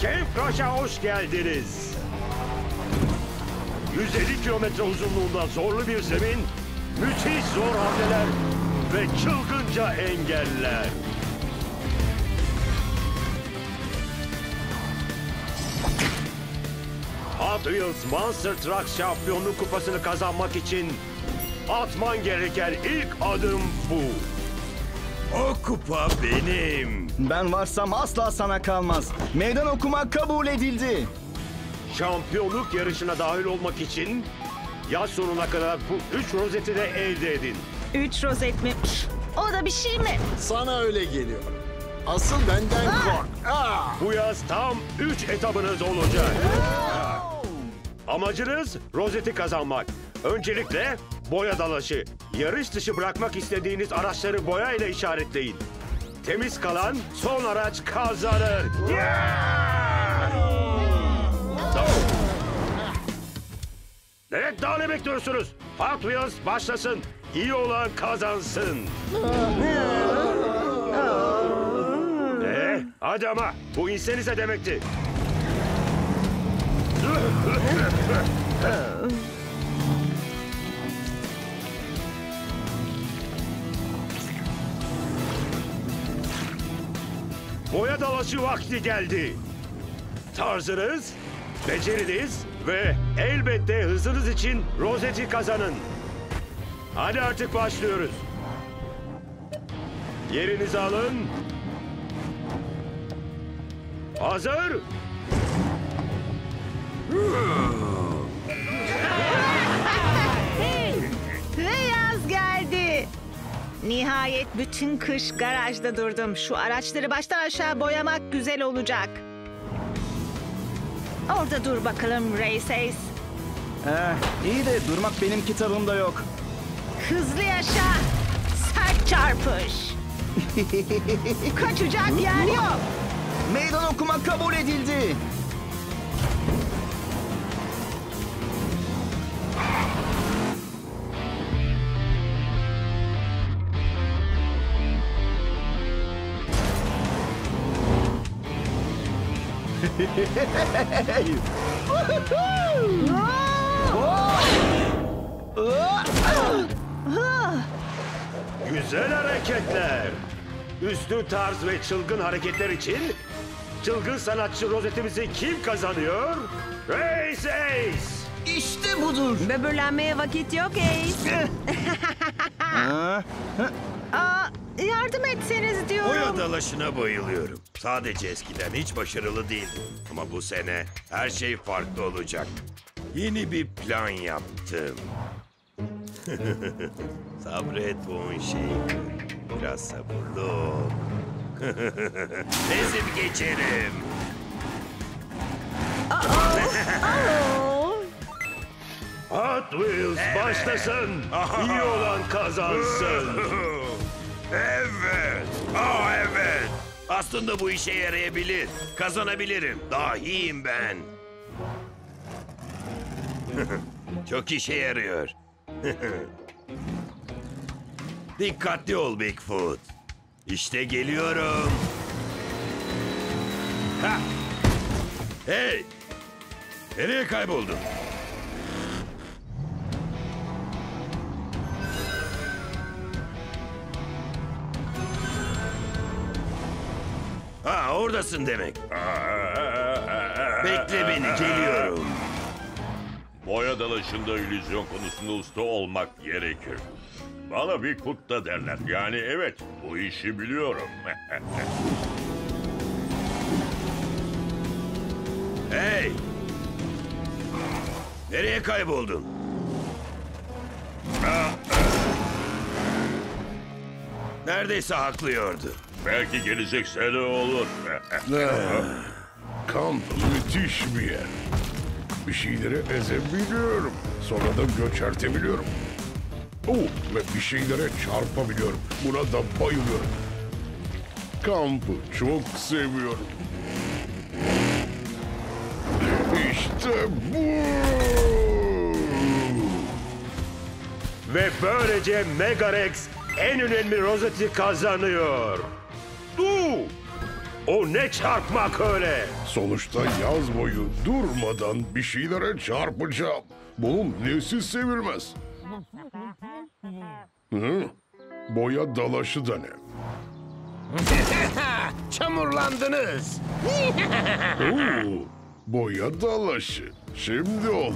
Crush'a hoş geldiniz. 150 kilometre uzunluğunda zorlu bir zemin, müthiş zor hamleler ve çılgınca engeller. Hot Wheels Monster Truck Şampiyonluk Kupası'nı kazanmak için atman gereken ilk adım bu. O kupa benim. Ben varsam asla sana kalmaz. Meydan okumak kabul edildi. Şampiyonluk yarışına dahil olmak için yaz sonuna kadar bu üç rozeti de elde edin. Üç rozet mi? O da bir şey mi? Sana öyle geliyor. Asıl benden kork. Aa! Bu yaz tam 3 etabınız olacak. Amacınız rozeti kazanmak. Öncelikle boya dalaşı. Yarış dışı bırakmak istediğiniz araçları boya ile işaretleyin. Temiz kalan son araç kazanır. Yeah! Tamam. Evet daha ne bekliyorsunuz? Hot Wheels başlasın. İyi olan kazansın. Ee, hadi ama bu insenize demekti. Boya dalaşı vakti geldi. Tarzınız, beceriniz ve elbette hızınız için rozeti kazanın. Hadi artık başlıyoruz. Yerinizi alın. Hazır. Ve Nihayet bütün kış garajda durdum. Şu araçları baştan aşağı boyamak güzel olacak. Orada dur bakalım Race Ace. Eh, iyi de durmak benim kitabımda yok. Hızlı yaşa. Sert çarpış. Kaçacak yer yok. Meydan okumak kabul edildi. Güzel hareketler. Üstün tarz ve çılgın hareketler için çılgın sanatçı rozetimizi kim kazanıyor? Race Ace. İşte budur. Böbürlenmeye vakit yok Ace. Aa, yardım etseniz diyorum. Boya dalaşına bayılıyorum. Sadece eskiden hiç başarılı değildim. Ama bu sene her şey farklı olacak. Yeni bir plan yaptım. Sabret Shaker. Biraz sabırlı ol. Ezip geçerim. Hot Wheels başlasın. İyi olan kazansın. Evet. Aa evet. Aslında bu işe yarayabilir. Kazanabilirim. Dahiyim ben. Çok işe yarıyor. Dikkatli ol Bigfoot. İşte geliyorum. Ha. Hey! Nereye kayboldun? Ha oradasın demek. Bekle beni geliyorum. Boya dalışında illüzyon konusunda usta olmak gerekir. Bana bir kut da derler. Yani evet, bu işi biliyorum. Hey! Nereye kayboldun? Neredeyse haklıyordu. Belki gelecek sene olur. Kamp müthiş bir yer. Bir şeyleri ezebiliyorum. Sonra da göçertebiliyorum. Oo, ve bir şeylere çarpabiliyorum. Buna da bayılıyorum. Kampı çok seviyorum. İşte bu. Ve böylece Megarex en önemli rozeti kazanıyor. Du! O ne çarpmak öyle? Sonuçta yaz boyu durmadan bir şeylere çarpacağım. Bunun nesi sevilmez? Hı? Boya dalaşı da ne? Çamurlandınız. Oo, boya dalaşı. Şimdi oldu.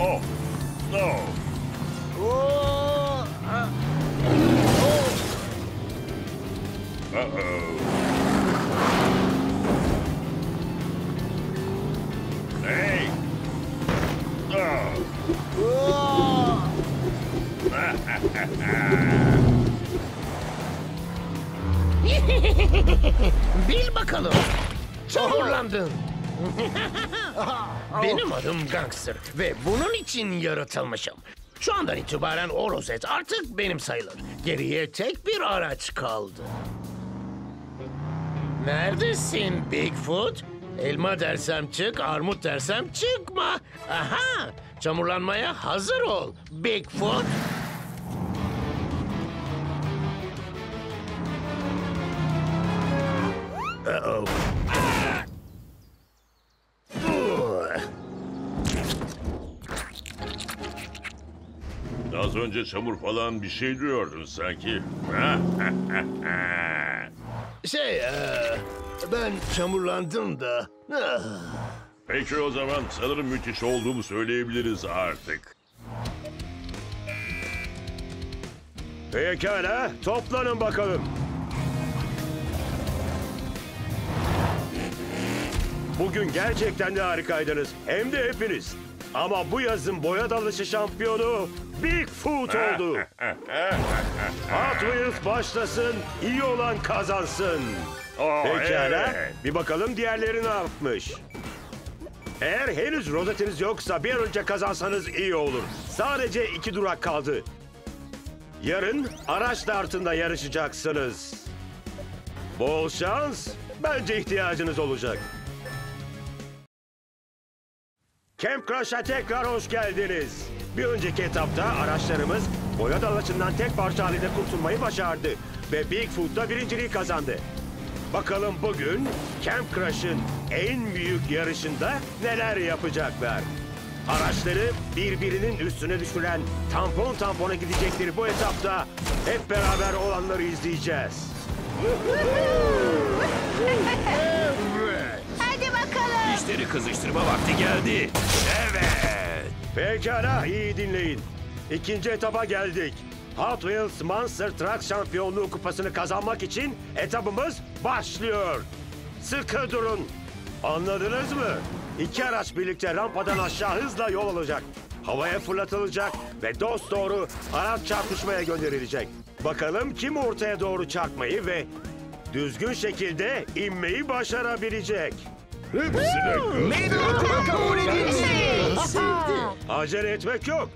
Oh, no. Uh-oh. Hey. Oh. Bil bakalım. Çamurlandın. Benim adım Gangster ve bunun için yaratılmışım. Şu andan itibaren o rozet artık benim sayılır. Geriye tek bir araç kaldı. Neredesin Bigfoot? Elma dersem çık, armut dersem çıkma. Aha! Çamurlanmaya hazır ol Bigfoot. Uh-oh. Az önce çamur falan bir şey diyordun sanki. Şey, eee, ben çamurlandım da. Peki o zaman sanırım müthiş olduğumu söyleyebiliriz artık. Pekala, toplanın bakalım. Bugün gerçekten de harikaydınız. Hem de hepiniz. Ama bu yazın boya dalışı şampiyonu Bigfoot oldu. Hot Wheels başlasın, iyi olan kazansın. Oh, Pekala, evet. bir bakalım diğerleri ne yapmış. Eğer henüz rozetiniz yoksa bir an önce kazansanız iyi olur. Sadece iki durak kaldı. Yarın araç dartında yarışacaksınız. Bol şans. Bence ihtiyacınız olacak. Camp Crush'a tekrar hoş geldiniz. Bir önceki etapta araçlarımız boya dalaşından tek parça halinde kurtulmayı başardı. Ve Bigfoot da birinciliği kazandı. Bakalım bugün Camp Crush'ın en büyük yarışında neler yapacaklar? Araçları birbirinin üstüne düşüren tampon tampona gidecekleri bu etapta hep beraber olanları izleyeceğiz. İşleri kızıştırma vakti geldi. Evet. Pekala iyi dinleyin. İkinci etapa geldik. Hot Wheels Monster Truck Şampiyonluğu kupasını kazanmak için etapımız başlıyor. Sıkı durun. Anladınız mı? İki araç birlikte rampadan aşağı hızla yol alacak. Havaya fırlatılacak ve dost doğru araç çarpışmaya gönderilecek. Bakalım kim ortaya doğru çarpmayı ve düzgün şekilde inmeyi başarabilecek. Hepsine. Meydan okuma kabul edildi. Acele etmek yok.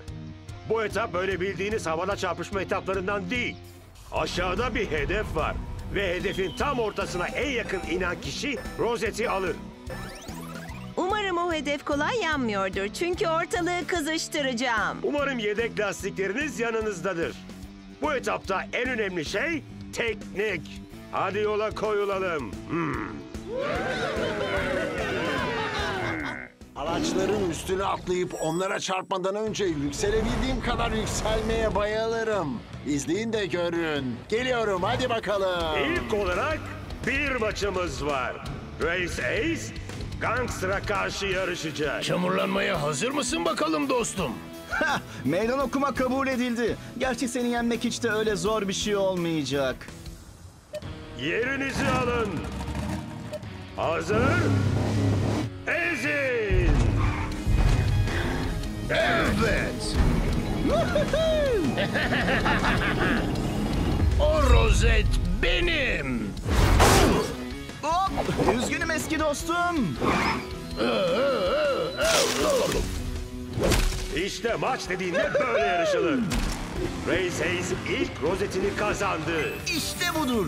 Bu etap böyle bildiğiniz havada çarpışma etaplarından değil. Aşağıda bir hedef var. Ve hedefin tam ortasına en yakın inen kişi rozeti alır. Umarım o hedef kolay yanmıyordur. Çünkü ortalığı kızıştıracağım. Umarım yedek lastikleriniz yanınızdadır. Bu etapta en önemli şey teknik. Hadi yola koyulalım. Hmm. Araçların üstüne atlayıp onlara çarpmadan önce yükselebildiğim kadar yükselmeye bayılırım. İzleyin de görün. Geliyorum hadi bakalım. İlk olarak bir maçımız var. Race Ace, Gangster'a karşı yarışacak. Çamurlanmaya hazır mısın bakalım dostum? Meydan okuma kabul edildi. Gerçi seni yenmek hiç de öyle zor bir şey olmayacak. Yerinizi alın. Hazır. Ezin. Evet. o rozet benim. Hop! Üzgünüm eski dostum. İşte maç dediğinde böyle yarışılır. Race Hayes ilk rozetini kazandı. İşte budur.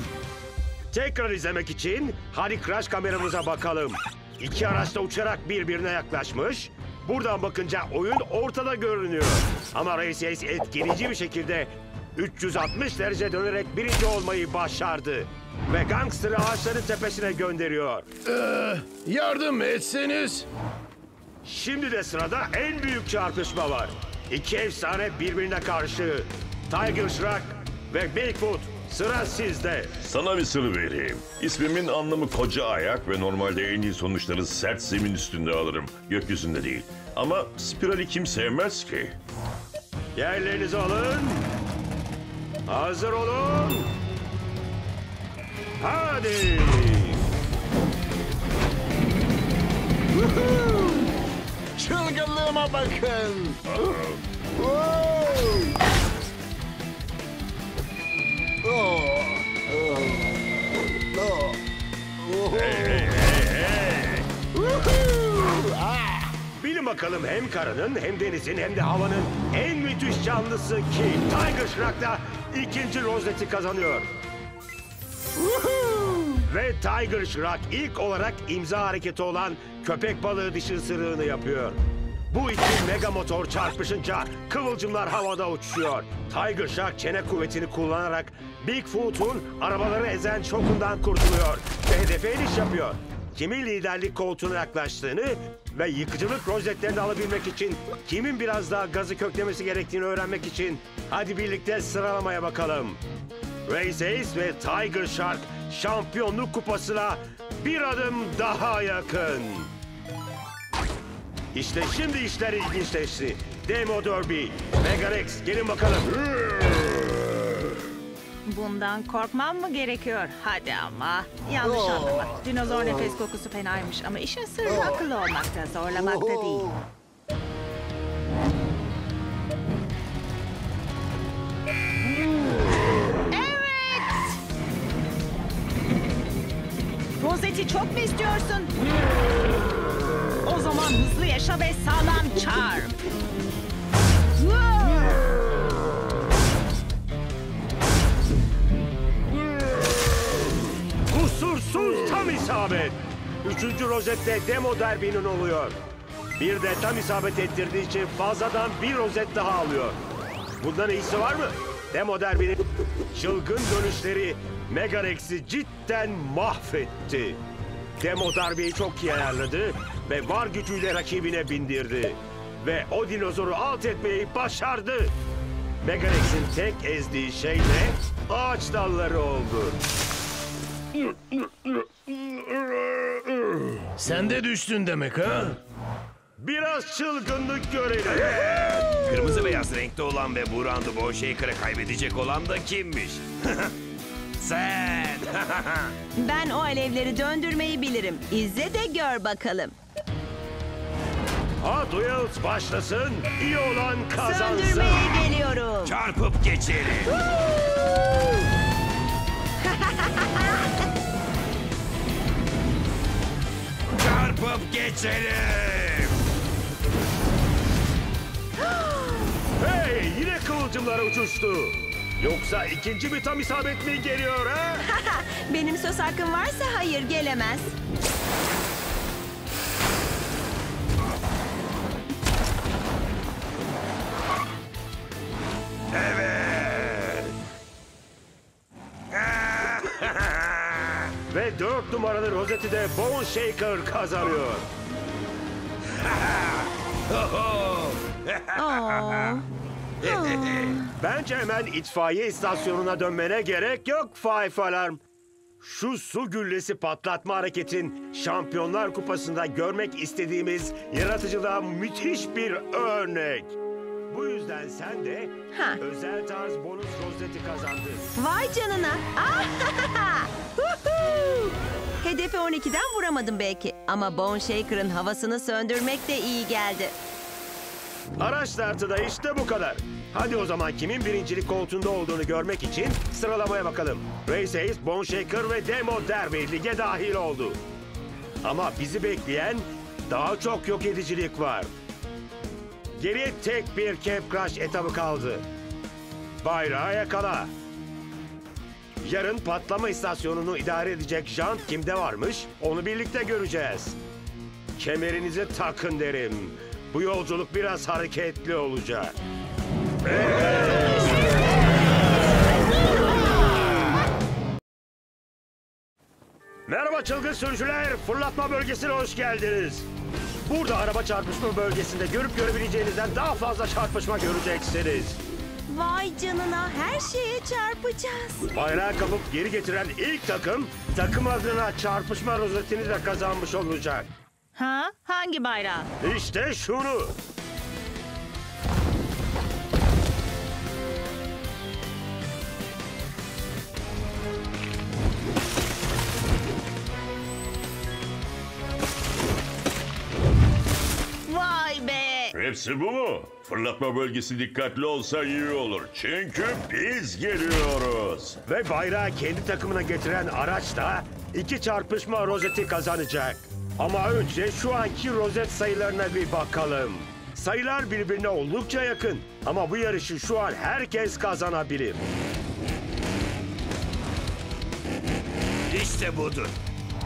Tekrar izlemek için hadi crash kameramıza bakalım. İki araç da uçarak birbirine yaklaşmış. Buradan bakınca oyun ortada görünüyor. Ama Race Hayes etkileyici bir şekilde 360 derece dönerek birinci olmayı başardı. Ve Gangster'ı ağaçların tepesine gönderiyor. Yardım etseniz. Şimdi de sırada en büyük çarpışma var. İki efsane birbirine karşı. Tiger Shrek ve Bigfoot sıra sizde. Sana bir sır vereyim. İsmimin anlamı koca ayak ve normalde en iyi sonuçları sert zemin üstünde alırım. Gökyüzünde değil. Ama spirali kim sevmez ki? Yerlerinizi alın. Hazır olun. Hadi. Çılgınlığıma bakın. Wow. Bilin bakalım hem karanın hem denizin hem de havanın en müthiş canlısı kim? Tiger Shrek da ikinci rozeti kazanıyor. Ve Tiger Shrek ilk olarak imza hareketi olan köpek balığı dişi ısırığını yapıyor. Bu iki mega motor çarpışınca kıvılcımlar havada uçuşuyor. Tiger Shark çene kuvvetini kullanarak Bigfoot'un arabaları ezen şokundan kurtuluyor ve hedefe iniş yapıyor. Kimin liderlik koltuğuna yaklaştığını ve yıkıcılık rozetlerini alabilmek için kimin biraz daha gazı köklemesi gerektiğini öğrenmek için hadi birlikte sıralamaya bakalım. Race Ace ve Tiger Shark şampiyonluk kupasına bir adım daha yakın. İşte şimdi işler ilginçleşti. Demo Derby, Megarex gelin bakalım. Bundan korkmam mı gerekiyor? Hadi ama. Yanlış Oo. anlama. Dinozor nefes kokusu fenaymış ama işin sırrı akıllı olmakta, zorlamakta değil. Evet! Rozeti çok mu istiyorsun? Zaman hızlı yaşa ve sağlam çarp. Kusursuz tam isabet. Üçüncü rozette Demo Derby'nin oluyor. Bir de tam isabet ettirdiği için fazladan bir rozet daha alıyor. Bundan iyisi var mı? Demo Derby'nin çılgın dönüşleri Megarex'i cidden mahvetti. Demo darbeyi çok iyi ayarladı ve var gücüyle rakibine bindirdi. Ve o dinozoru alt etmeyi başardı. Megarex'in tek ezdiği şey de ağaç dalları oldu. Sen de düştün demek ha? Biraz çılgınlık görelim. Kırmızı beyaz renkte olan ve bu roundu Bone Shaker'a kaybedecek olan da kimmiş? Sen. Ben o alevleri döndürmeyi bilirim. İzle de gör bakalım. Hot Wheels başlasın, iyi olan kazansın. Söndürmeye geliyorum. Çarpıp geçelim. Çarpıp geçelim. Hey, yine kıvılcımlar uçuştu. Yoksa ikinci bir tam isabet mi geliyor ha? Benim söz hakkım varsa hayır gelemez. Evet. Ve dört numaralı rozeti de Bone Shaker kazanıyor. Oo. Bence hemen itfaiye istasyonuna dönmene gerek yok Five Alarm. Şu su güllesi patlatma hareketin Şampiyonlar Kupası'nda görmek istediğimiz yaratıcılığa müthiş bir örnek. Bu yüzden sen de Ha. özel tarz bonus rozeti kazandın. Vay canına. Ah! Hedefi 12'den vuramadım belki. Ama Bone Shaker'ın havasını söndürmek de iyi geldi. Araç startı da işte bu kadar. Hadi o zaman kimin birincilik koltuğunda olduğunu görmek için sıralamaya bakalım. Race Ace, Bone Shaker ve Demo Derby lige dahil oldu. Ama bizi bekleyen daha çok yok edicilik var. Geriye tek bir Cap Crush etabı kaldı. Bayrağı yakala. Yarın patlama istasyonunu idare edecek jant kimde varmış onu birlikte göreceğiz. Kemerinizi takın derim. Bu yolculuk biraz hareketli olacak. Merhaba çılgın sürücüler. Fırlatma bölgesine hoş geldiniz. Burada araba çarpışma bölgesinde görüp görebileceğinizden daha fazla çarpışma göreceksiniz. Vay canına her şeye çarpacağız. Bayrağı kapıp geri getiren ilk takım takım adına çarpışma rozetini de kazanmış olacak. Ha? Hangi bayrağı? İşte şunu. Hepsi bu mu? Fırlatma bölgesi dikkatli olsa iyi olur. Çünkü biz geliyoruz. Ve bayrağı kendi takımına getiren araç da iki çarpışma rozeti kazanacak. Ama önce şu anki rozet sayılarına bir bakalım. Sayılar birbirine oldukça yakın. Ama bu yarışı şu an herkes kazanabilir. İşte budur.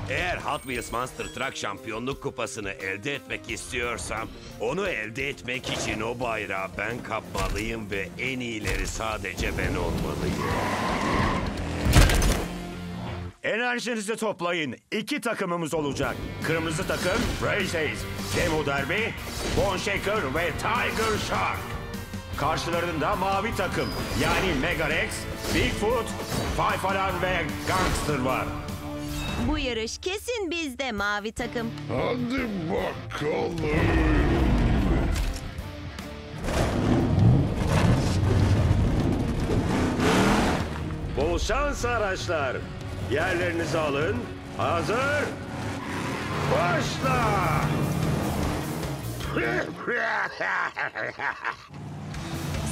Eğer Hot Wheels Monster Truck şampiyonluk kupasını elde etmek istiyorsam, onu elde etmek için o bayrağı ben kapmalıyım ve en iyileri sadece ben olmalıyım. Enerjinizi toplayın. İki takımımız olacak. Kırmızı takım Race Ace, Demo Derby, Bone Shaker ve Tiger Shark. Karşılarında mavi takım yani Mega Rex, Bigfoot, Five Alarm ve Gangster var. Bu yarış kesin bizde mavi takım. Hadi bakalım. Bol şans araçlar. Yerlerinizi alın. Hazır. Başla.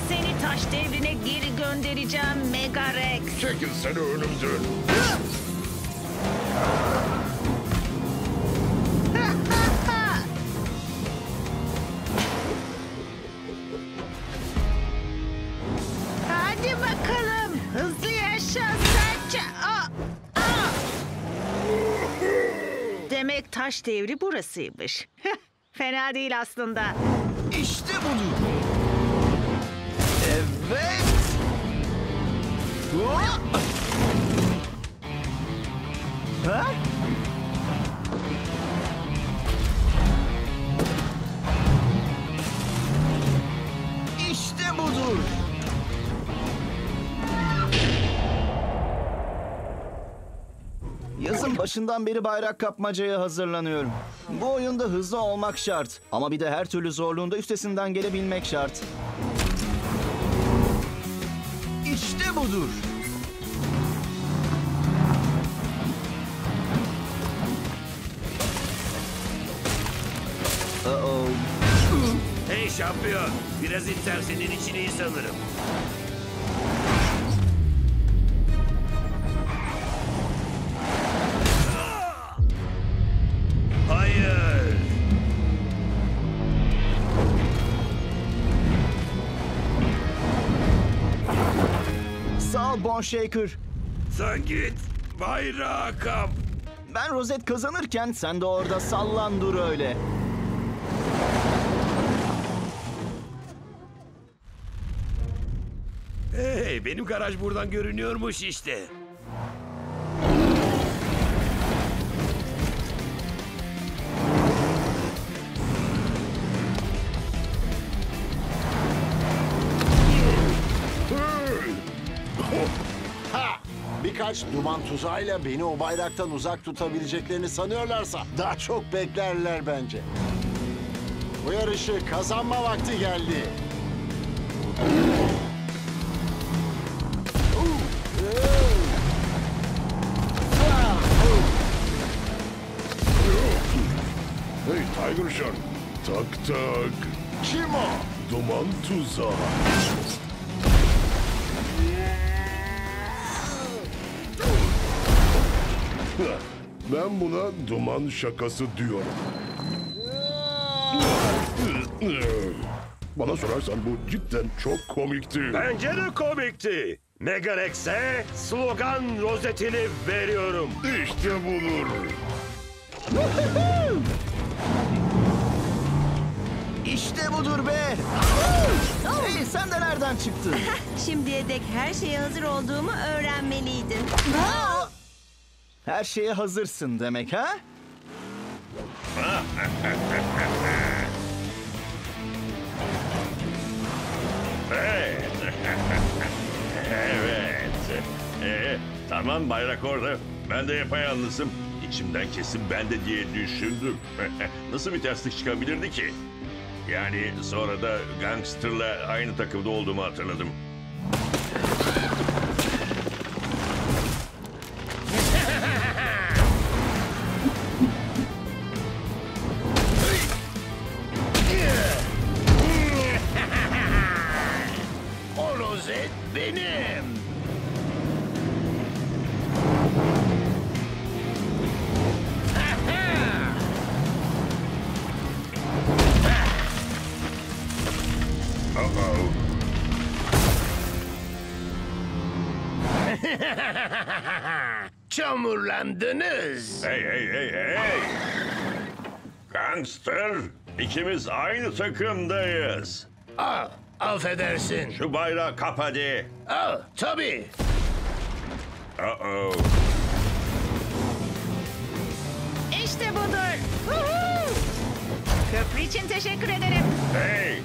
Seni taş devrine geri göndereceğim Mega Rex. Çekil seni önümden. Hadi bakalım. Hızlı yaşa serçe. Aa. Demek taş devri burasıymış. Fena değil aslında. İşte budur. Evet. Hua! İşte budur. Yazın başından beri bayrak kapmacaya hazırlanıyorum. Bu oyunda hızlı olmak şart. Ama bir de her türlü zorluğunda üstesinden gelebilmek şart. İşte budur. Uh-oh. Hey şampiyon, biraz iter senin için iyi sanırım. Hayır. Sağ ol Bon Shaker. Sen git, bayrağı kap. Ben rozet kazanırken sen de orada sallan dur öyle. Garaj buradan görünüyormuş işte. Ha! Birkaç duman tuzağıyla beni o bayraktan uzak tutabileceklerini sanıyorlarsa daha çok beklerler bence. Bu yarışı kazanma vakti geldi. Tak. Kim o? duman tuzağı. Ben buna duman şakası diyorum. Bana sorarsan bu cidden çok komikti. Bence de komikti. Megarex'e slogan rozetini veriyorum. İşte budur. İşte budur be. hey sen de nereden çıktın? Şimdiye dek her şeye hazır olduğumu öğrenmeliydin. Her şeye hazırsın demek ha? Evet. evet. Ee, tamam bayrak orada. Ben de yapayalnızım. İçimden kesin ben de diye düşündüm. Nasıl bir terslik çıkabilirdi ki? Yani sonra da gangsterla aynı takımda olduğumu hatırladım. Çamurlandınız. Hey hey hey hey! Gangster, ikimiz aynı takımdayız. Aa, affedersin. Şu bayrağı kap hadi. Aa, tabii. Uh-oh. İşte budur. Huhu! Köprü için teşekkür ederim. Hey!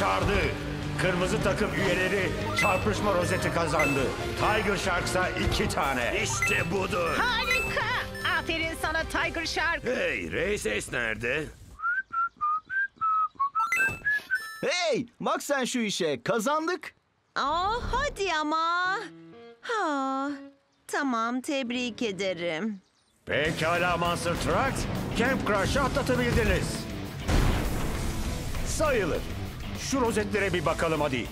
Başardı. Kırmızı takım üyeleri çarpışma rozeti kazandı. Tiger Sharks'a iki tane. İşte budur. Harika. Aferin sana Tiger Shark. Hey, Races nerede? Hey bak sen şu işe kazandık. Aa, hadi ama. Ha, tamam tebrik ederim. Pekala Monster Trucks. Camp Crush'ı atlatabildiniz. Sayılır. Şu rozetlere bir bakalım hadi.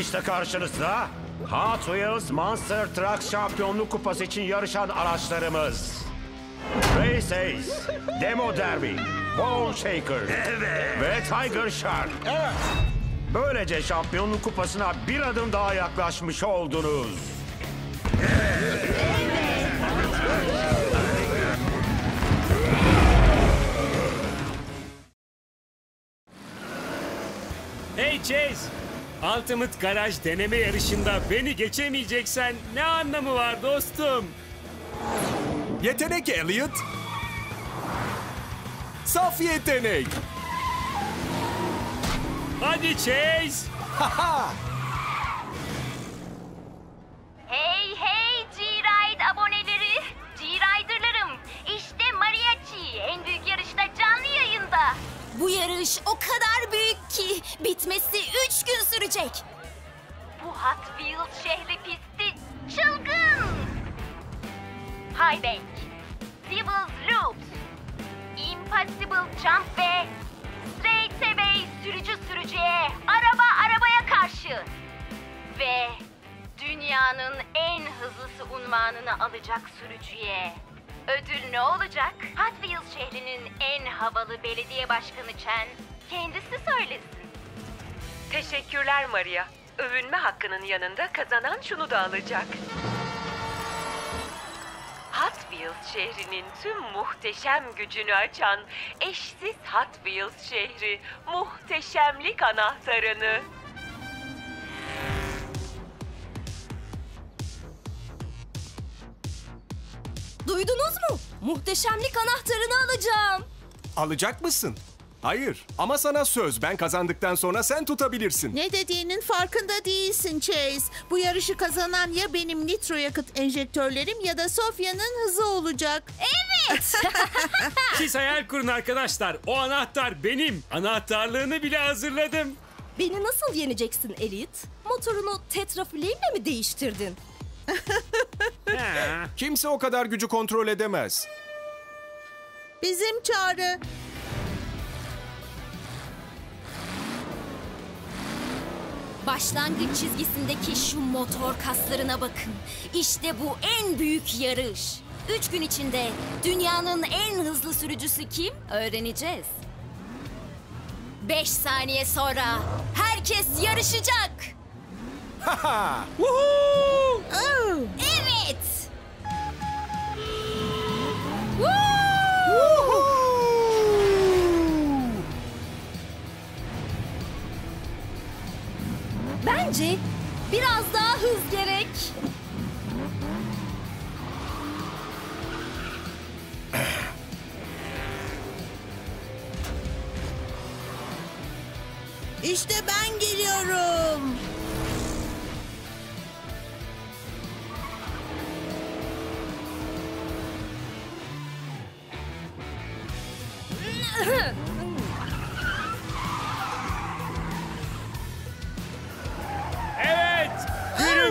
İşte karşınızda Hot Wheels Monster Trucks Şampiyonluk Kupası için yarışan araçlarımız. Race Ace, Demo Derby, Bone Shaker ve Tiger Shark. Evet. Böylece şampiyonluk kupasına bir adım daha yaklaşmış oldunuz. Hey Chase! Ultimate Garaj deneme yarışında beni geçemeyeceksen ne anlamı var dostum? Yetenek Elliot. Saf yetenek. Hadi Chase! Hey hey G-Ride aboneleri, G-Rider'larım. İşte Mariachi en büyük yarışta canlı yayında. Bu yarış o kadar ki bitmesi üç gün sürecek. Bu Hot Wheels şehri pisti çılgın. High Bank, Devil's Loops, Impossible Jump ve Straightaway sürücü sürücüye, araba arabaya karşı. Ve dünyanın en hızlısı unvanını alacak sürücüye. Ödül ne olacak? Hot Wheels şehrinin en havalı belediye başkanı Chen kendisi söylesin. Teşekkürler Maria. Övünme hakkının yanında kazanan şunu da alacak. Hot Wheels şehrinin tüm muhteşem gücünü açan eşsiz Hot Wheels şehri muhteşemlik anahtarını. Duydunuz mu? Muhteşemlik anahtarını alacağım. Alacak mısın? Hayır ama sana söz ben kazandıktan sonra sen tutabilirsin. Ne dediğinin farkında değilsin Chase. Bu yarışı kazanan ya benim nitro yakıt enjektörlerim ya da Sofya'nın hızı olacak. Evet. Siz hayal kurun arkadaşlar. O anahtar benim. Anahtarlığını bile hazırladım. Beni nasıl yeneceksin Elite? Motorunu tetraflame'le mi değiştirdin? Kimse o kadar gücü kontrol edemez. Bizim çağrı. Başlangıç çizgisindeki şu motor kaslarına bakın. İşte bu en büyük yarış. Üç gün içinde dünyanın en hızlı sürücüsü kim? Öğreneceğiz. Beş saniye sonra herkes yarışacak. Haha! Oh. Evet. Bence biraz daha hız gerek. İşte ben geliyorum.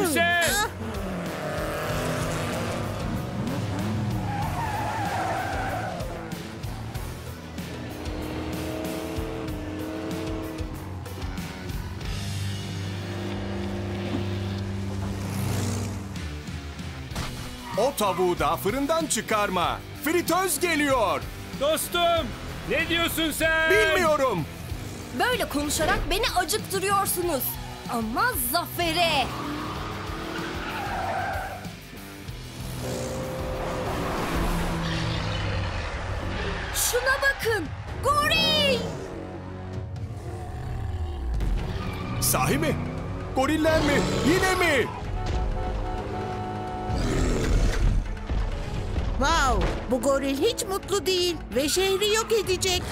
Gülümse. O tavuğu da fırından çıkarma. Fritöz geliyor. Dostum. Ne diyorsun sen? Bilmiyorum. Böyle konuşarak beni acıktırıyorsunuz. Ama zafere. Goriller mi? Yine mi? Wow, bu goril hiç mutlu değil ve şehri yok edecek.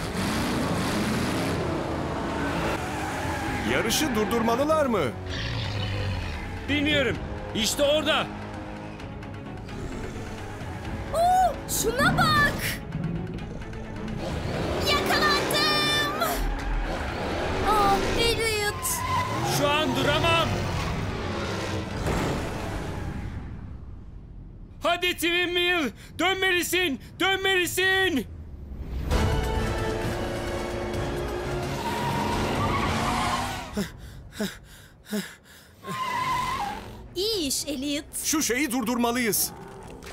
Yarışı durdurmalılar mı? Bilmiyorum. İşte orada. Oo, şuna bak. Dönmelisin. Dönmelisin. İyi iş Elliot. Şu şeyi durdurmalıyız.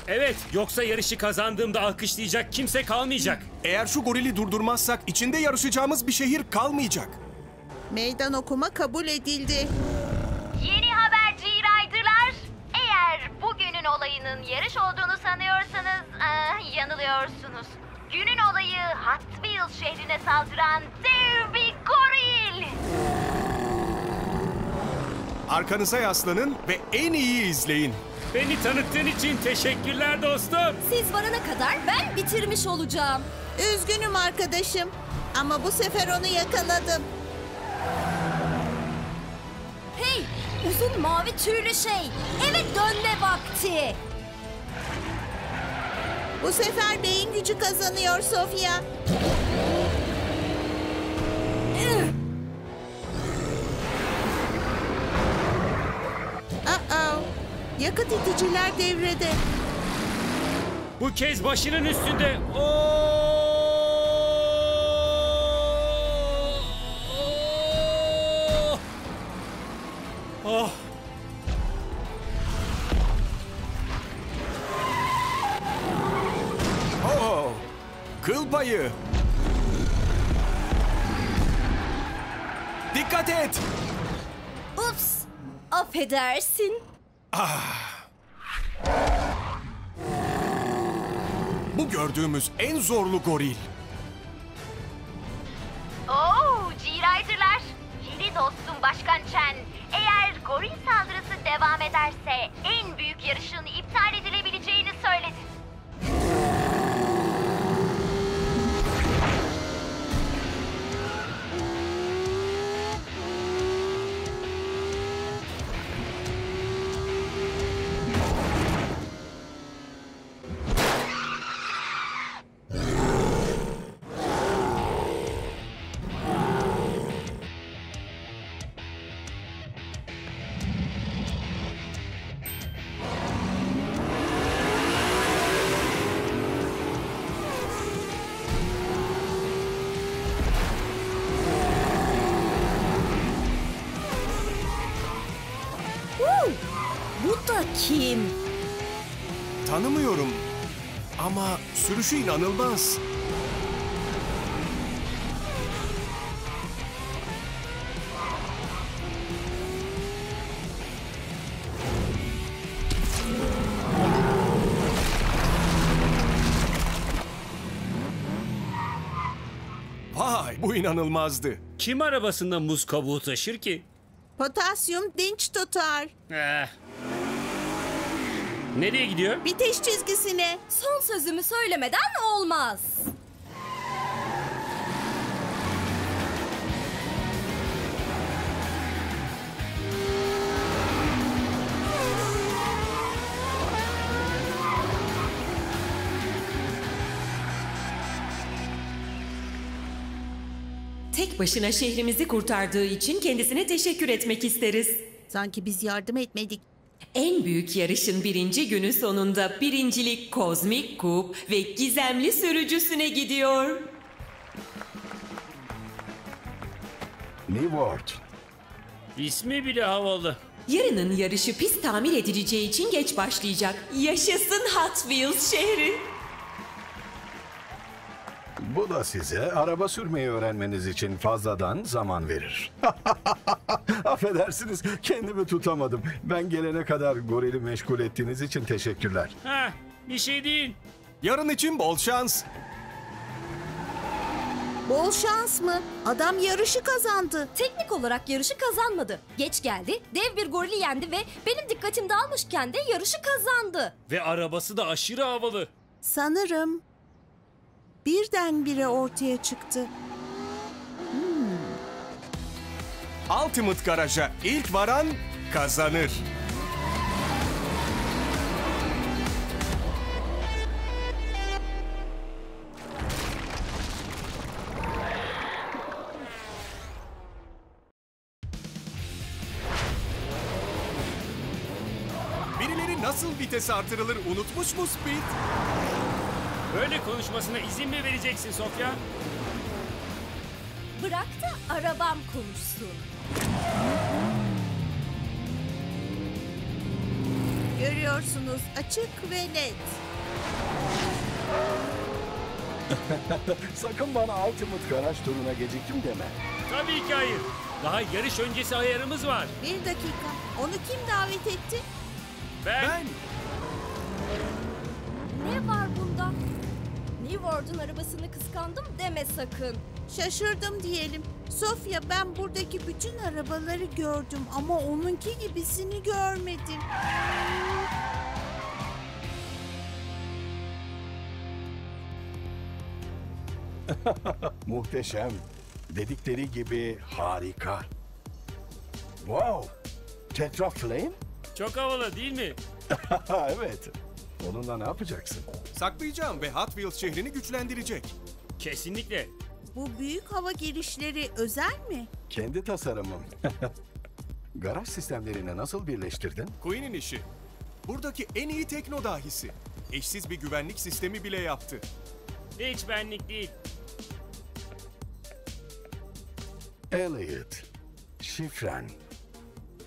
Evet. Yoksa yarışı kazandığımda alkışlayacak kimse kalmayacak. Eğer şu gorili durdurmazsak içinde yarışacağımız bir şehir kalmayacak. Meydan okuma kabul edildi. Yeni haber G-Rider'lar. Eğer bugünün olayının yarış olduğunu sanıyorsanız yanılıyorsunuz. Günün olayı Wheels şehrine saldıran dev bir goril. Arkanıza yaslanın ve en iyi izleyin. Beni tanıttığın için teşekkürler dostum. Siz varana kadar ben bitirmiş olacağım. Üzgünüm arkadaşım ama bu sefer onu yakaladım. Hey, uzun mavi tüylü şey. Eve dönme vakti. Bu sefer beyin gücü kazanıyor Sofya. Uh-oh. Yakıt iticiler devrede. Bu kez başının üstünde. Oo! Oh! Payı. Dikkat et. Ups, affedersin. Bu gördüğümüz en zorlu goril. Oo G-Rider'lar. Yeni dostum Başkan Chen. Eğer goril saldırısı devam ederse en büyük yarışın iptal edilebileceğini Sürüşü inanılmaz. Vay bu inanılmazdı. Kim arabasında muz kabuğu taşır ki? Potasyum dinç tutar. Eh. Nereye gidiyor? Bitiş çizgisine. Son sözümü söylemeden olmaz. Tek başına şehrimizi kurtardığı için kendisine teşekkür etmek isteriz. Sanki biz yardım etmedik. En büyük yarışın birinci günü sonunda birincilik Kozmik Kup ve gizemli sürücüsüne gidiyor. Newort. İsmi bile havalı. Yarının yarışı pist tamir edileceği için geç başlayacak. Yaşasın Hot Wheels şehri. Bu da size araba sürmeyi öğrenmeniz için fazladan zaman verir. Affedersiniz kendimi tutamadım. Ben gelene kadar gorili meşgul ettiğiniz için teşekkürler. Ha, bir şey değil. Yarın için bol şans. Bol şans mı? Adam yarışı kazandı. Teknik olarak yarışı kazanmadı. Geç geldi, dev bir gorili yendi ve benim dikkatim dağılmışken de yarışı kazandı. Ve arabası da aşırı havalı. Sanırım birdenbire ortaya çıktı. Ultimate Garaj'a ilk varan kazanır. Birileri nasıl vites artırılır unutmuş mu Speed? Böyle konuşmasına izin mi vereceksin Sofya? Bırak da arabam konuşsun. Görüyorsunuz açık ve net. Sakın bana Ultimate Garaj turuna geciktim deme. Tabii ki hayır. Daha yarış öncesi ayarımız var. Bir dakika. Onu kim davet etti? Ben. Ne var bunda? Neword'un arabasını kıskandım deme sakın. Şaşırdım diyelim. Sofya ben buradaki bütün arabaları gördüm ama onunki gibisini görmedim. Muhteşem. Dedikleri gibi harika. Wow. Tetra Flame? Çok havalı değil mi? evet. Onunla ne yapacaksın? Saklayacağım ve Hot Wheels şehrini güçlendirecek. Kesinlikle. Bu büyük hava girişleri özel mi? Kendi tasarımım. Garaj sistemlerini nasıl birleştirdin? Queen'in işi. Buradaki en iyi tekno dahisi. Eşsiz bir güvenlik sistemi bile yaptı. Hiç benlik değil. Elliot. Şifren.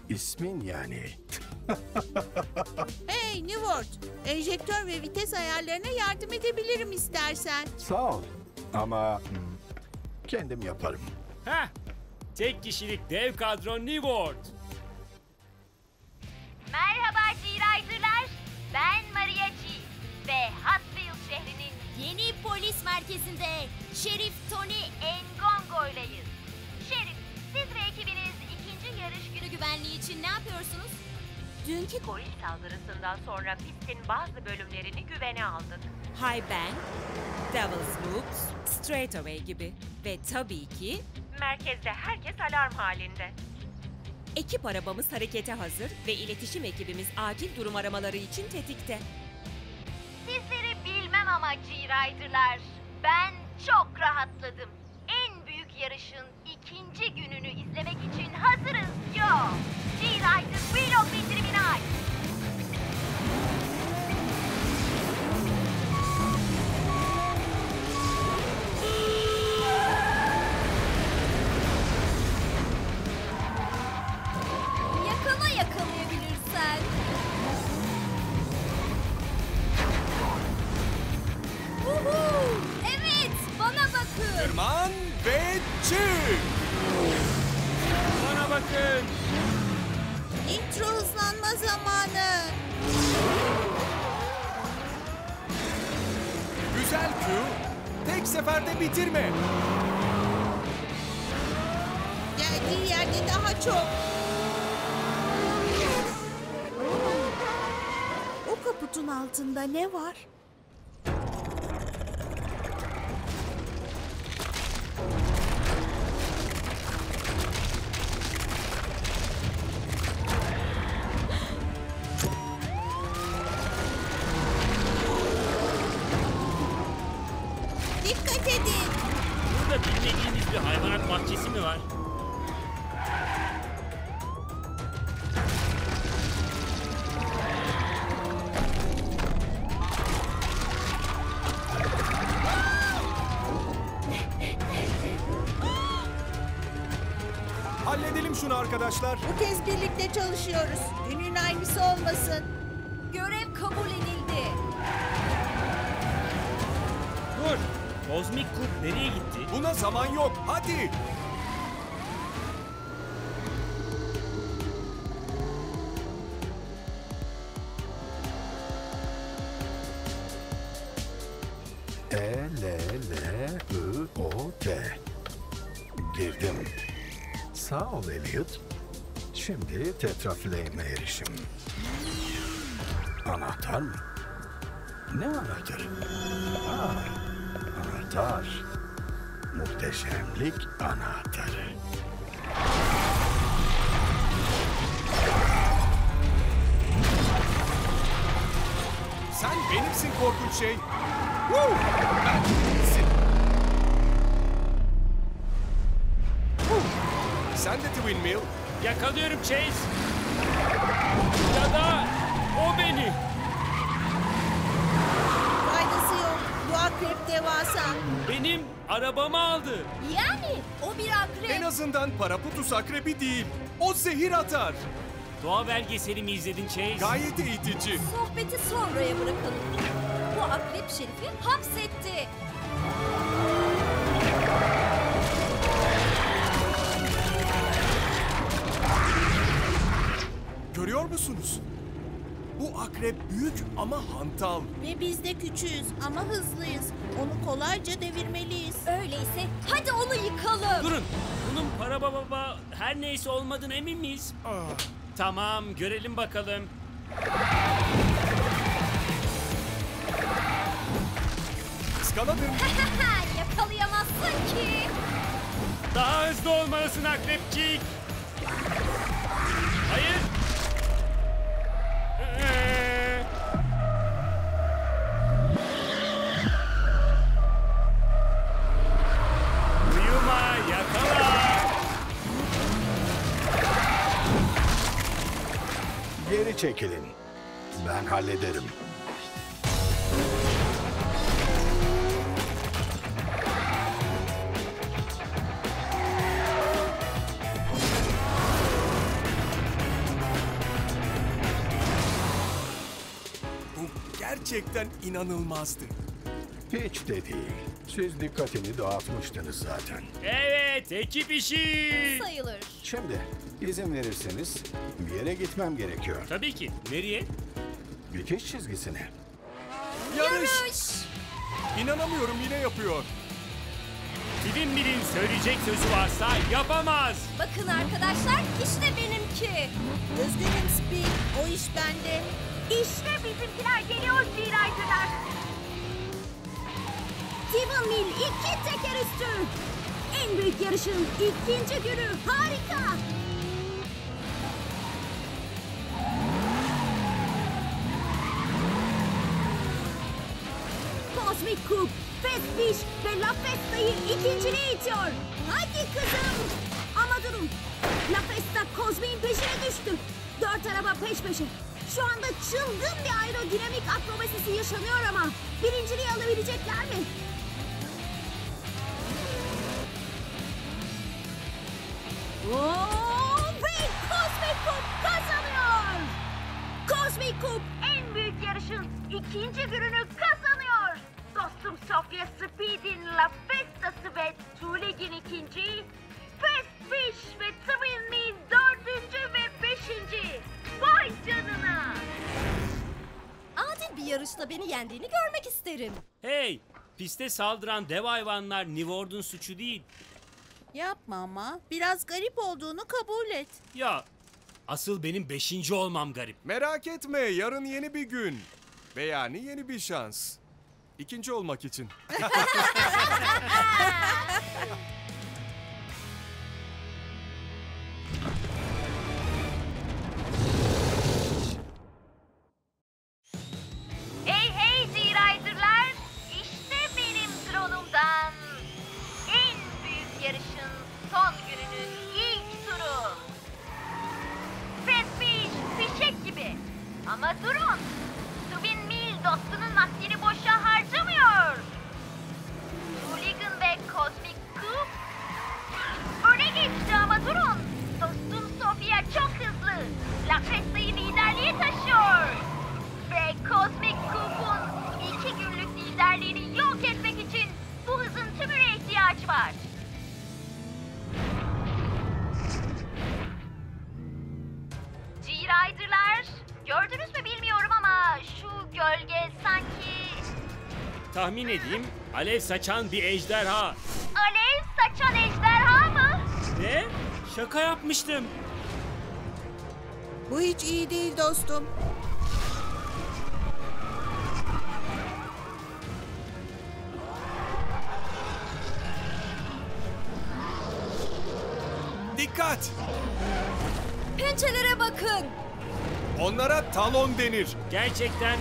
İsmin yani. Hey Neword, enjektör ve vites ayarlarına yardım edebilirim istersen. Sağ ol. Ama kendim yaparım. Heh. Tek kişilik dev kadro Neword. Merhaba G-Rider'lar. Ben Maria G. Ve Wheels şehrinin yeni polis merkezinde Şerif Tony Engongo'yleyiz. Şerif, siz ve ekibiniz ikinci yarış günü güvenliği için ne yapıyorsunuz? Dünkü goril saldırısından sonra pistin bazı bölümlerini güvene aldık. High Bank, Devil's Loops, Straightaway gibi. Ve tabii ki Merkezde herkes alarm halinde. ekip arabamız harekete hazır ve iletişim ekibimiz acil durum aramaları için tetikte. Sizleri bilmem ama G-Rider'lar. Ben çok rahatladım. En büyük yarışın ikinci gününü izlemek için hazırız. Yo! G-Rider Vlog bildirimini aç. Yakala zaman ve çık. Bana bakın. Nitro hızlanma zamanı. Güzel Q. Tek seferde bitirme. Geldiği yerde daha çok. O kaputun altında ne var? Ol Elliot. Şimdi tetraflame'e erişim. Anahtar mı? Ne anahtarı? Aa, anahtar. Muhteşemlik anahtarı. Sen benimsin korkunç şey. Woo! Sen de Twin Mill. Yakalıyorum Chase. Ya da o beni. Faydası yok. Bu akrep devasa. Benim arabamı aldı. Yani o bir akrep. En azından Paraputus akrebi değil. O zehir atar. Doğa belgeselimi izledin Chase. Gayet eğitici. Sohbeti sonraya bırakalım. Bu akrep şerifi hapsetti. Görüyor musunuz? Bu akrep büyük ama hantal. Ve biz de küçüğüz ama hızlıyız. Onu kolayca devirmeliyiz. Öyleyse hadi onu yıkalım. Durun. Bunun para baba her neyse olmadığını emin miyiz? Tamam görelim bakalım. Iskaladım. Yakalayamazsın ki. Daha hızlı olmalısın akrepçik. Geri çekilin. Ben hallederim. Bu gerçekten inanılmazdı. Hiç de değil. Siz dikkatini dağıtmıştınız zaten. Evet ekip işi. Sayılır. Şimdi izin verirseniz bir yere gitmem gerekiyor. Tabii ki. Nereye? Bitiş çizgisine. Yarış. İnanamıyorum yine yapıyor. Twin Mill'in söyleyecek sözü varsa yapamaz. Bakın arkadaşlar işte benimki. Üzgünüm Speed. O iş bende. İşte bizimkiler geliyor G-Rider'lar. Steven Mill iki teker üstü. En büyük yarışın ikinci günü harika. Cosmic Coupe, Fast Fish ve La Festa'yı ikinciliğe itiyor. Hadi kızım. Ama durun. La Festa Cosmic'in peşine düştü. Dört araba peş peşe. Şu anda çılgın bir aerodinamik akrobasisi yaşanıyor ama birinciliği alabilecekler mi? Oo, ve Cosmic Coupe kazanıyor. Cosmic Coupe En büyük yarışın ikinci gününü kazanıyor. Dostum Sofya Speed'in La Festa'sı ve Tuğlegin ikinci, Fast Fish ve Twin Me dördüncü ve beşinci. Vay canına! Adil bir yarışta beni yendiğini görmek isterim. Hey, piste saldıran dev hayvanlar New Orleans suçu değil. Yapma ama. Biraz garip olduğunu kabul et. Ya, asıl benim beşinci olmam garip. Merak etme yarın yeni bir gün. Ve yani yeni bir şans. İkinci olmak için. G-Rider'lar gördünüz mü bilmiyorum ama şu gölge sanki Tahmin edeyim, alev saçan bir ejderha. alev saçan ejderha mı? Ne? Şaka yapmıştım. Bu hiç iyi değil dostum. Onlara talon denir. Gerçekten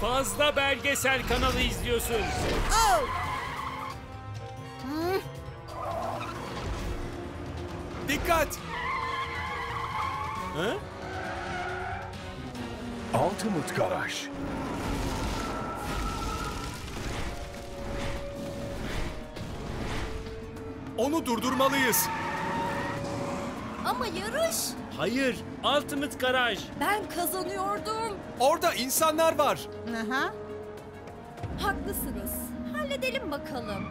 fazla belgesel kanalı izliyorsun. Oh! Dikkat! Ha? Ultimate Garaj. Onu durdurmalıyız. Ama yarış. Hayır, Ultimate Garaj. Ben kazanıyordum. Orada insanlar var. Aha. Haklısınız. Halledelim bakalım.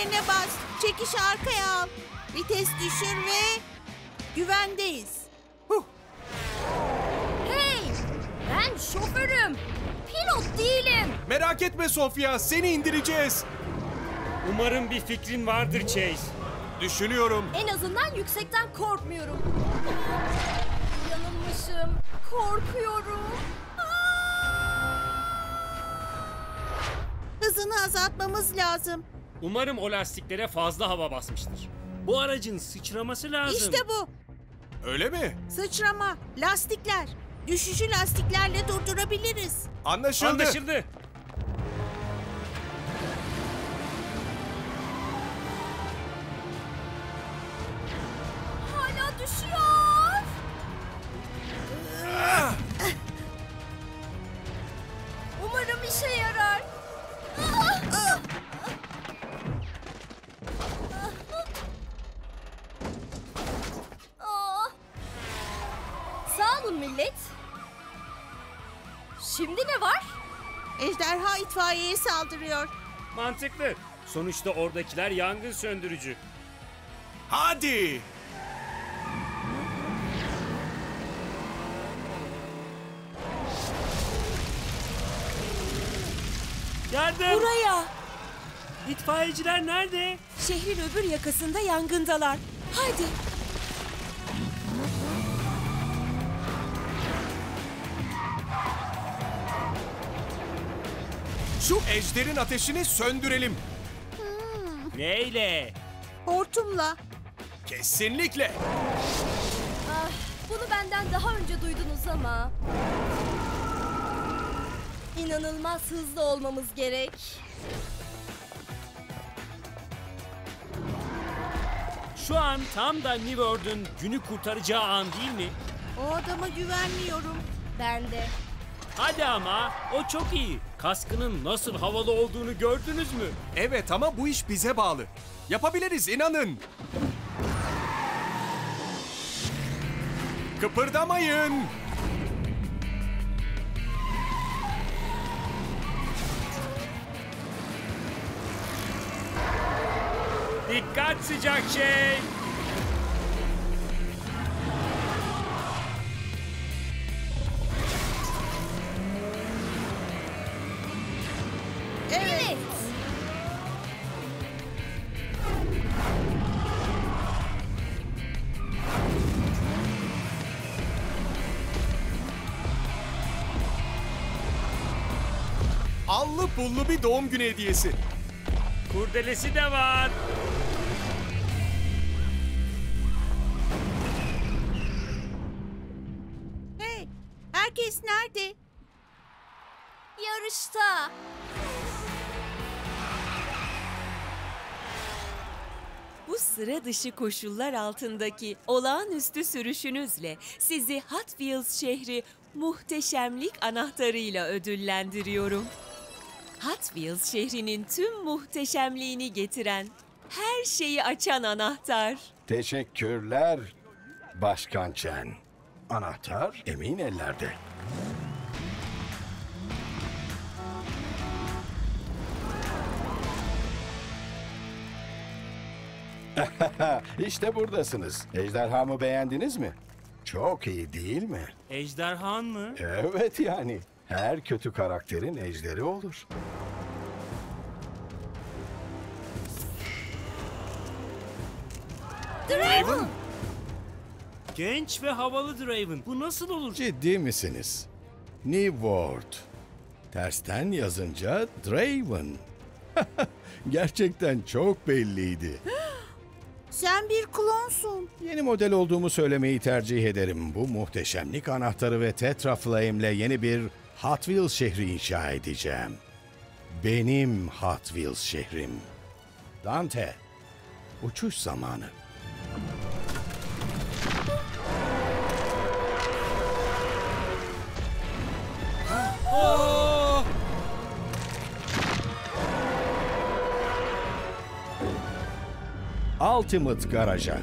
Frene bas. Çekişi arkaya al. Vites düşür ve güvendeyiz. Hey! Ben şoförüm. Pilot değilim. Merak etme Sofya, seni indireceğiz. Umarım bir fikrin vardır Chase. Düşünüyorum. En azından yüksekten korkmuyorum. Yanılmışım. Korkuyorum. Hızını azaltmamız lazım. Umarım o lastiklere fazla hava basmıştır. Bu aracın sıçraması lazım. İşte bu. Öyle mi? Sıçrama, lastikler. Düşüşü lastiklerle durdurabiliriz. Anlaşıldı. Anlaşıldı. Millet. Şimdi ne var? Ejderha itfaiyeye saldırıyor. Mantıklı. Sonuçta oradakiler yangın söndürücü. Hadi! Yardım! Buraya! İtfaiyeciler nerede? Şehrin öbür yakasında yangındalar. Haydi! Şu ejderin ateşini söndürelim. Neyle? Hortumla. Kesinlikle. Ah, bunu benden daha önce duydunuz ama. İnanılmaz hızlı olmamız gerek. Şu an tam da New World'un günü kurtaracağı an değil mi? O adama güvenmiyorum. Ben de. Hadi ama o çok iyi. Kaskının nasıl havalı olduğunu gördünüz mü? Evet ama bu iş bize bağlı. Yapabiliriz inanın. Kıpırdamayın. Dikkat sıcak şey. Evet. Allı pullu bir doğum günü hediyesi. Kurdelesi de var. Sıra dışı koşullar altındaki olağanüstü sürüşünüzle sizi Hot şehri muhteşemlik anahtarıyla ödüllendiriyorum. Hot şehrinin tüm muhteşemliğini getiren, her şeyi açan anahtar. Teşekkürler Başkan Chen. Anahtar emin ellerde. işte buradasınız. Ejderhamı beğendiniz mi? Çok iyi değil mi? Ejderhan mı? Evet yani. Her kötü karakterin ejderi olur. Draven. Genç ve havalı Draven. Bu nasıl olur? Ciddi misiniz? New World. Tersten yazınca Draven. Gerçekten çok belliydi. Sen bir klonsun. Yeni model olduğumu söylemeyi tercih ederim. Bu muhteşemlik anahtarı ve Tetra Flame'le yeni bir Hot Wheels şehri inşa edeceğim. Benim Hot Wheels şehrim. Dante, uçuş zamanı. Oo! Ultimate Garaja.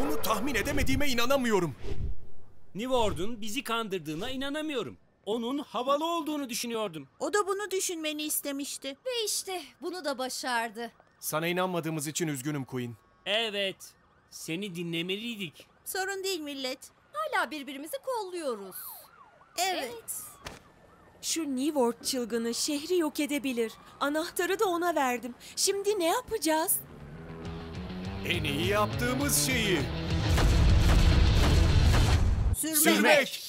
Bunu tahmin edemediğime inanamıyorum. New World'un bizi kandırdığına inanamıyorum. Onun havalı olduğunu düşünüyordum. O da bunu düşünmeni istemişti. Ve işte bunu da başardı. Sana inanmadığımız için üzgünüm Queen. Evet. Seni dinlemeliydik. Sorun değil millet. Hala birbirimizi kolluyoruz. Evet. Şu New World çılgını şehri yok edebilir. Anahtarı da ona verdim. Şimdi ne yapacağız? En iyi yaptığımız şeyi. Sürmek. Sürmek.